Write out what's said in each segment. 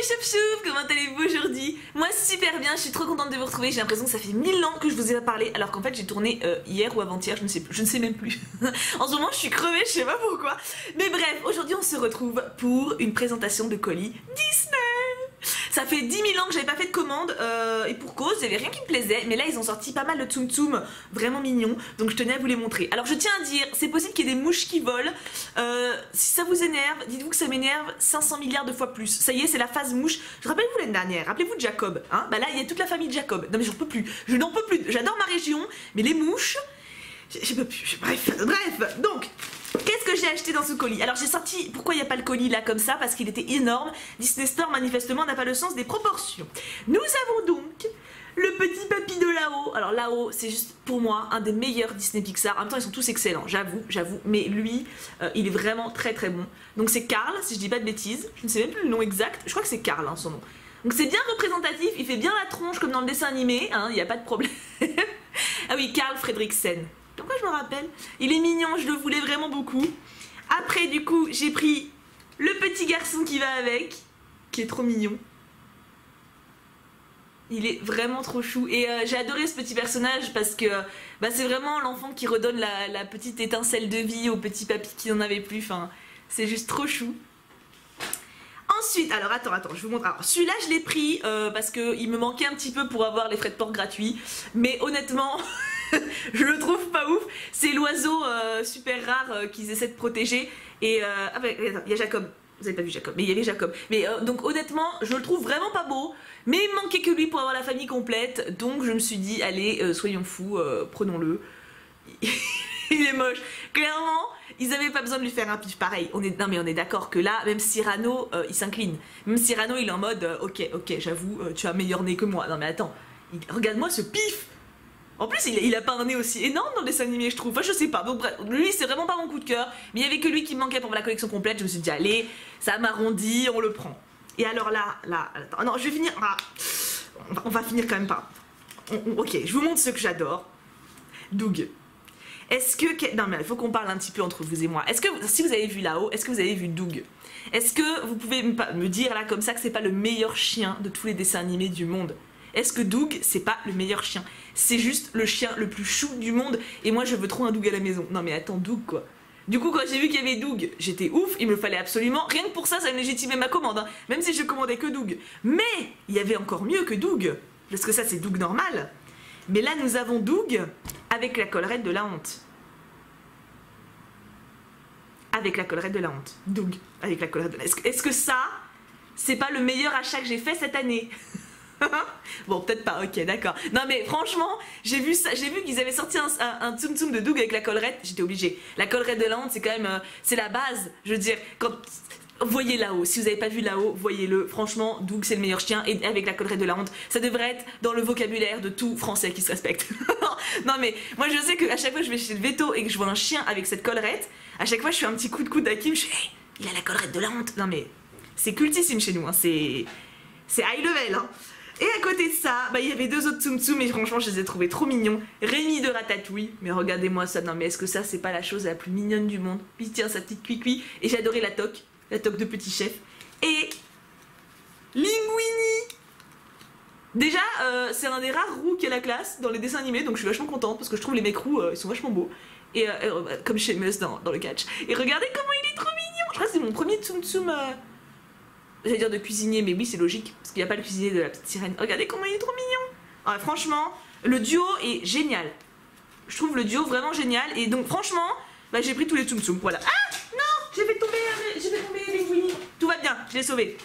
mes choup comment allez-vous aujourd'hui? Moi super bien, je suis trop contente de vous retrouver, j'ai l'impression que ça fait mille ans que je vous ai pas parlé alors qu'en fait j'ai tourné euh, hier ou avant-hier, je ne sais je ne sais même plus. en ce moment je suis crevée, je sais pas pourquoi. Mais bref, aujourd'hui on se retrouve pour une présentation de colis Disney ça fait 10 000 ans que j'avais pas fait de commande euh, et pour cause, avait rien qui me plaisait. Mais là, ils ont sorti pas mal de Tsum Tsum vraiment mignons. Donc je tenais à vous les montrer. Alors je tiens à dire, c'est possible qu'il y ait des mouches qui volent. Euh, si ça vous énerve, dites-vous que ça m'énerve 500 milliards de fois plus. Ça y est, c'est la phase mouche. Je rappelle-vous l'année dernière, rappelez-vous Jacob. Hein bah là, il y a toute la famille de Jacob. Non mais j'en peux plus. Je n'en peux plus. J'adore ma région, mais les mouches, je peux plus. Bref, bref. Donc, Qu'est-ce que j'ai acheté dans ce colis Alors j'ai sorti, pourquoi il n'y a pas le colis là comme ça Parce qu'il était énorme. Disney Store manifestement n'a pas le sens des proportions. Nous avons donc le petit papy de là-haut. Alors là-haut, c'est juste pour moi un des meilleurs Disney Pixar. En même temps, ils sont tous excellents, j'avoue, j'avoue. Mais lui, euh, il est vraiment très très bon. Donc c'est Carl, si je dis pas de bêtises. Je ne sais même plus le nom exact. Je crois que c'est Carl, hein, son nom. Donc c'est bien représentatif, il fait bien la tronche comme dans le dessin animé, hein, il n'y a pas de problème. ah oui, Carl Fredriksen. Je me rappelle Il est mignon, je le voulais vraiment beaucoup. Après, du coup, j'ai pris le petit garçon qui va avec, qui est trop mignon. Il est vraiment trop chou. Et euh, j'ai adoré ce petit personnage parce que bah, c'est vraiment l'enfant qui redonne la, petite étincelle de vie au petit papy qui n'en avait plus. Enfin, c'est juste trop chou. Ensuite, alors attends, attends, je vous montre. Alors celui-là, je l'ai pris euh, parce qu'il me manquait un petit peu pour avoir les frais de port gratuits. Mais honnêtement, je le trouve C'est l'oiseau euh, super rare euh, qu'ils essaient de protéger. Et euh, ah il y a Jacob. Vous avez pas vu Jacob, mais il y avait Jacob. Mais donc honnêtement, je le trouve vraiment pas beau. Mais il manquait que lui pour avoir la famille complète. Donc je me suis dit, allez, soyons fous, prenons-le. il est moche. Clairement, ils avaient pas besoin de lui faire un pif pareil. On est, non mais on est d'accord que là, même Cyrano, il s'incline. Même Cyrano, il est en mode, ok, ok, j'avoue, tu as meilleur nez que moi. Non mais attends, regarde-moi ce pif en plus, il, a pas un nez aussi énorme dans les animés, je trouve. Enfin, je sais pas. Donc, bref, lui, c'est vraiment pas mon coup de cœur. Mais il y avait que lui qui me manquait pour la collection complète. Je me suis dit, allez, ça m'arrondit, on le prend. Et alors là, là, attends, non, je vais finir. Ah, on va finir quand même pas. ok, je vous montre ce que j'adore. Doug. Est-ce que. Non, mais il faut qu'on parle un petit peu entre vous et moi. Est-ce que, si vous avez vu là-haut, est-ce que vous avez vu Doug? Est-ce que vous pouvez me dire là, comme ça, que c'est pas le meilleur chien de tous les dessins animés du monde? Est-ce que Doug, c'est pas le meilleur chien? C'est juste le chien le plus chou du monde et moi je veux trop un Doug à la maison. Non mais attends, Doug quoi. Du coup, quand j'ai vu qu'il y avait Doug, j'étais ouf, il me fallait absolument. Rien que pour ça, ça me légitimait ma commande, hein. même si je commandais que Doug. Mais il y avait encore mieux que Doug, parce que ça c'est Doug normal. Mais là, nous avons Doug avec la collerette de la honte. Avec la collerette de la honte. Doug avec la collerette de la honte. Est-ce que ça, c'est pas le meilleur achat que j'ai fait cette année? bon, peut-être pas, ok, d'accord. Non, mais franchement, j'ai vu j'ai vu qu'ils avaient sorti un, un, tsum tsum de Doug avec la collerette, j'étais obligée. La collerette de la honte, c'est quand même, euh, c'est la base. Je veux dire, quand. Voyez là-haut, si vous n'avez pas vu là-haut, voyez-le. Franchement, Doug c'est le meilleur chien et avec la collerette de la honte, ça devrait être dans le vocabulaire de tout français qui se respecte. non mais moi je sais qu'à chaque fois que je vais chez le veto et que je vois un chien avec cette collerette, à chaque fois je fais un petit coup de coude à Kim, je fais hey, il a la collerette de la honte. Non mais c'est cultissime chez nous, hein. c'est c'est high level. Hein. Et à côté de ça, bah, il y avait deux autres Tsum Tsum et franchement, je les ai trouvés trop mignons. Rémi de Ratatouille, mais regardez-moi ça, non mais est-ce que ça, c'est pas la chose la plus mignonne du monde? Puis tiens, sa petite cuicui. Et adoré la toque, la toque de petit chef. Et Linguini Déjà, euh, c'est un des rares roux qui a la classe dans les dessins animés, donc je suis vachement contente parce que je trouve les mecs roux, euh, ils sont vachement beaux. Et euh, comme chez dans, dans le catch. Et regardez comment il est trop mignon Je crois que c'est mon premier Tsum Tsum J'allais dire de cuisinier, mais oui, c'est logique, parce qu'il n'y a pas le cuisinier de la petite sirène. Regardez comment il est trop mignon ah, Franchement, le duo est génial. Je trouve le duo vraiment génial, et donc franchement, bah, j'ai pris tous les tsum tsum, voilà. Ah Non J'ai fait tomber, j'ai fait tomber les Tout va bien, je l'ai sauvé.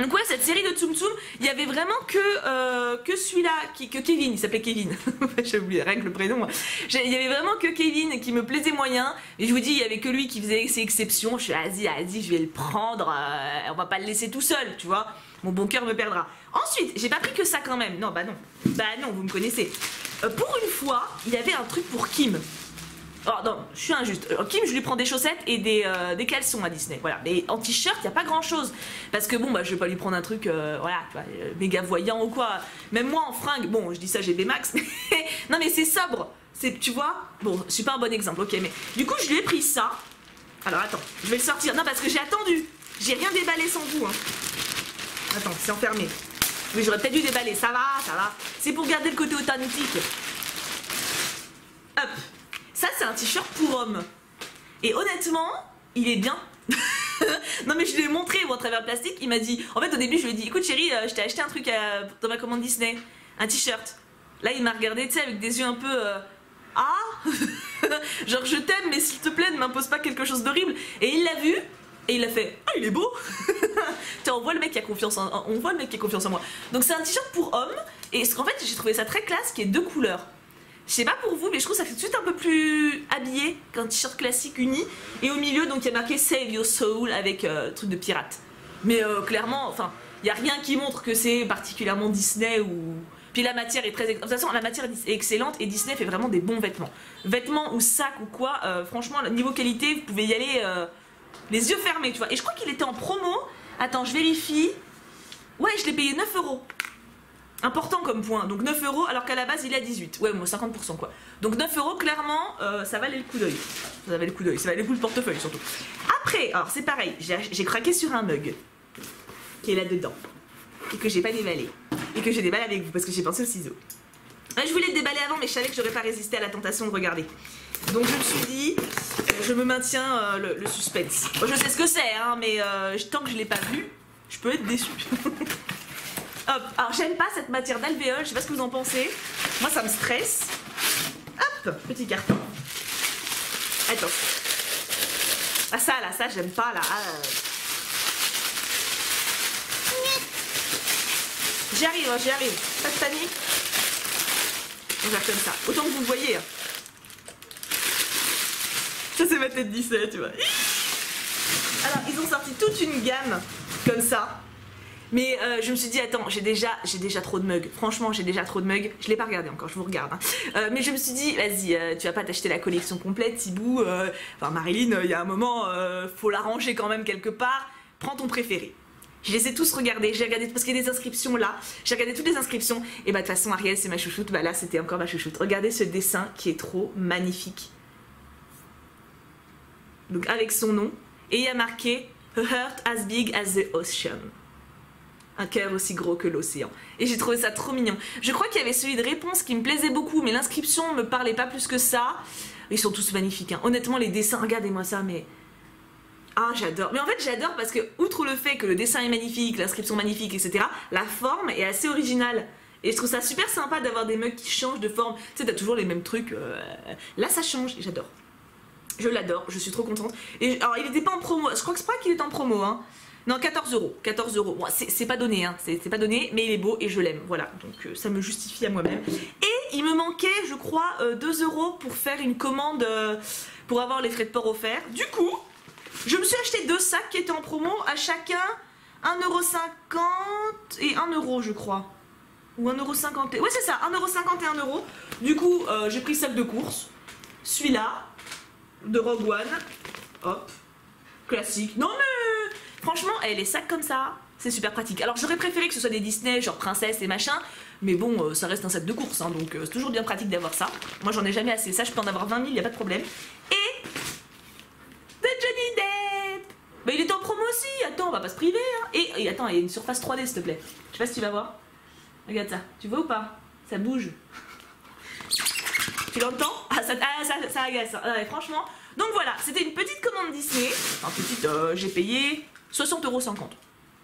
Donc ouais, cette série de Tsum Tsum, il y avait vraiment que, euh, que celui-là, que Kevin, il s'appelait Kevin, j'ai oublié rien que le prénom. Il y avait vraiment que Kevin qui me plaisait moyen, et je vous dis, il y avait que lui qui faisait ses exceptions, je suis vas-y, vas-y, je vais le prendre, euh, on va pas le laisser tout seul, tu vois, mon bon cœur me perdra. Ensuite, j'ai pas pris que ça quand même, non, bah non, bah non, vous me connaissez. Euh, pour une fois, il y avait un truc pour Kim. Oh non, je suis injuste. Euh, Kim, je lui prends des chaussettes et des, euh, des caleçons à Disney. Voilà. Mais en t-shirt, il n'y a pas grand chose. Parce que bon, bah, je vais pas lui prendre un truc, euh, voilà, méga voyant ou quoi. Même moi en fringue, bon, je dis ça, j'ai des max. non, mais c'est sobre. C'est, tu vois Bon, je suis pas un bon exemple, ok, mais du coup, je lui ai pris ça. Alors attends, je vais le sortir. Non, parce que j'ai attendu. J'ai rien déballé sans vous. Hein. Attends, c'est enfermé. Oui, j'aurais peut-être dû déballer. Ça va, ça va. C'est pour garder le côté authentique. Un t-shirt pour homme. Et honnêtement, il est bien. non mais je lui ai montré à travers plastique, il m'a dit, en fait au début je lui ai dit, écoute chérie, euh, je t'ai acheté un truc euh, dans ma commande Disney, un t-shirt. Là il m'a regardé, tu sais, avec des yeux un peu, euh, ah, genre je t'aime mais s'il te plaît ne m'impose pas quelque chose d'horrible. Et il l'a vu et il a fait, ah il est beau. Tiens on voit le mec qui a confiance en, on voit le mec qui a confiance en moi. Donc c'est un t-shirt pour homme et en fait j'ai trouvé ça très classe, qui est deux couleurs. Je sais pas pour vous, mais je trouve ça fait tout de suite un peu plus habillé qu'un t-shirt classique uni. Et au milieu, donc il y a marqué Save Your Soul avec euh, truc de pirate. Mais euh, clairement, enfin, il y a rien qui montre que c'est particulièrement Disney ou. Puis la matière est très. De toute façon, la matière est excellente et Disney fait vraiment des bons vêtements. Vêtements ou sacs ou quoi, euh, franchement, niveau qualité, vous pouvez y aller les yeux fermés, tu vois. Et je crois qu'il était en promo. Attends, je vérifie. Ouais, je l'ai payé 9 euros important comme point. Donc 9 euros alors qu'à la base il est à 18. Ouais, moi 50% quoi. Donc 9 euros, clairement, euh, ça valait le coup d'œil. Ça valait le coup d'œil, ça valait le coup de portefeuille surtout. Après, alors c'est pareil, j'ai craqué sur un mug qui est là-dedans et que j'ai pas déballé. Et que je déballe avec vous parce que j'ai pensé au ciseau. je voulais le déballer avant, mais je savais que j'aurais pas résisté à la tentation de regarder. Donc je me suis dit, je me maintiens euh, le, suspense. je sais ce que c'est, hein, mais euh, tant que je l'ai pas vu, je peux être déçu. Hop, alors j'aime pas cette matière d'alvéole, je sais pas ce que vous en pensez. Moi ça me stresse. Hop, petit carton. Attends. Ah ça là, ça j'aime pas là. Ah, j'y arrive, hein, j'y arrive. Pas de panique. On va comme ça. Autant que vous voyez. Hein. Ça c'est ma tête 17, tu vois. Alors ils ont sorti toute une gamme comme ça mais euh, je me suis dit, attends, j'ai déjà, déjà trop de mugs. Franchement, j'ai déjà trop de mugs. Je l'ai pas regardé encore, je vous regarde. Hein. Euh, mais je me suis dit, vas-y, euh, tu vas pas t'acheter la collection complète, Tibou. Enfin, Marilyn, il y a un moment, faut la ranger quand même quelque part. Prends ton préféré. Je les ai tous regardés, j'ai regardé parce qu'il y a des inscriptions là, j'ai regardé toutes les inscriptions et bah de toute façon Ariel c'est ma chouchoute, bah là c'était encore ma chouchoute. Regardez ce dessin qui est trop magnifique. Donc avec son nom et il y a marqué A heart as big as the ocean un cœur aussi gros que l'océan. Et j'ai trouvé ça trop mignon. Je crois qu'il y avait celui de réponse qui me plaisait beaucoup, mais l'inscription me parlait pas plus que ça. Ils sont tous magnifiques. Hein. Honnêtement, les dessins, regardez-moi ça, mais. Ah, j'adore. Mais en fait, j'adore parce que, outre le fait que le dessin est magnifique, l'inscription magnifique, etc., la forme est assez originale. Et je trouve ça super sympa d'avoir des mugs qui changent de forme. Tu sais, t'as toujours les mêmes trucs. Euh, là, ça change et j'adore. Je l'adore, je suis trop contente. Et alors, il n'était pas en promo. Je crois que c'est pas qu'il est en promo, hein. Non, 14 euros. 14 euros. c'est pas donné, hein. C'est pas donné, mais il est beau et je l'aime. Voilà, donc euh, ça me justifie à moi-même. Et il me manquait, je crois, 2 euh, euros pour faire une commande euh, pour avoir les frais de port offerts. Du coup, je me suis acheté deux sacs qui étaient en promo à chacun 1,50€ et 1 euro, je crois. Ou 1,50€. Ouais, c'est ça, 1,50€ et 1 euro. Du coup, j'ai pris le sac de course. Celui-là, de Rogue One. Hop. Classique. Non, mais Franchement, elle les sacs comme ça, c'est super pratique. Alors j'aurais préféré que ce soit des Disney, genre princesse et machin, mais bon, euh, ça reste un sac de course, hein, donc euh, c'est toujours bien pratique d'avoir ça. Moi j'en ai jamais assez, ça je peux en avoir 20 000, y a pas de problème. Et de Johnny Depp Bah il est en promo aussi, attends, on va pas se priver. Hein. Et, attends, il y a une surface 3D s'il te plaît. Je sais pas si tu vas voir. Regarde ça, tu vois ou pas? Ça bouge. Tu l'entends? Ah ça, ah, agace. Hein. franchement. Donc voilà, c'était une petite commande Disney. Enfin petite, euh, j'ai payé 60,50€.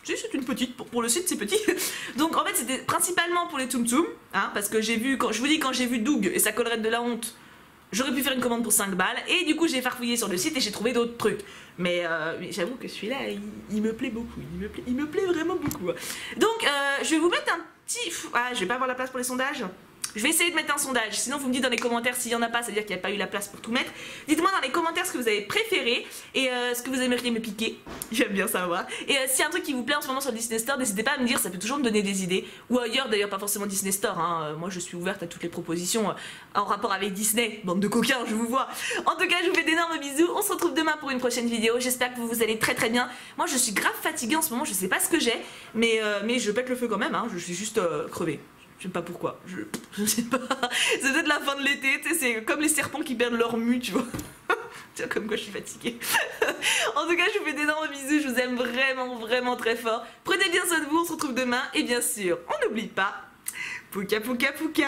Si, c'est une petite, pour, le site c'est petit. Donc en fait c'était principalement pour les Tum Tum, hein, parce que j'ai vu, quand, je vous dis quand j'ai vu Doug et sa collerette de la honte, j'aurais pu faire une commande pour 5 balles, et du coup j'ai farfouillé sur le site et j'ai trouvé d'autres trucs. Mais, euh, j'avoue que celui-là, il, me plaît beaucoup, il me plaît, il me plaît vraiment beaucoup. Donc euh, je vais vous mettre un petit... Ah, je vais pas avoir la place pour les sondages je vais essayer de mettre un sondage. Sinon, vous me dites dans les commentaires s'il n'y en a pas, c'est-à-dire qu'il n'y a pas eu la place pour tout mettre. Dites-moi dans les commentaires ce que vous avez préféré et euh, ce que vous aimeriez me piquer. J'aime bien savoir. Et euh, s'il y a un truc qui vous plaît en ce moment sur Disney Store, n'hésitez pas à me dire, ça peut toujours me donner des idées. Ou ailleurs, d'ailleurs, pas forcément Disney Store. Hein. Euh, moi, je suis ouverte à toutes les propositions en rapport avec Disney. Bande de coquins, je vous vois. En tout cas, je vous fais d'énormes bisous. On se retrouve demain pour une prochaine vidéo. J'espère que vous, allez très très bien. Moi, je suis grave fatiguée en ce moment. Je sais pas ce que j'ai, mais, mais je pète le feu quand même. Hein. Je suis juste crevée. Je sais pas pourquoi. Je, je sais pas. C'est peut-être la fin de l'été, tu sais, c'est comme les serpents qui perdent leur mue, tu vois. Tiens, comme quoi je suis fatiguée. en tout cas, je vous fais d'énormes bisous. Je vous aime vraiment, vraiment très fort. Prenez bien soin de vous. On se retrouve demain. Et bien sûr, on n'oublie pas. Pouka, pouka, pouka.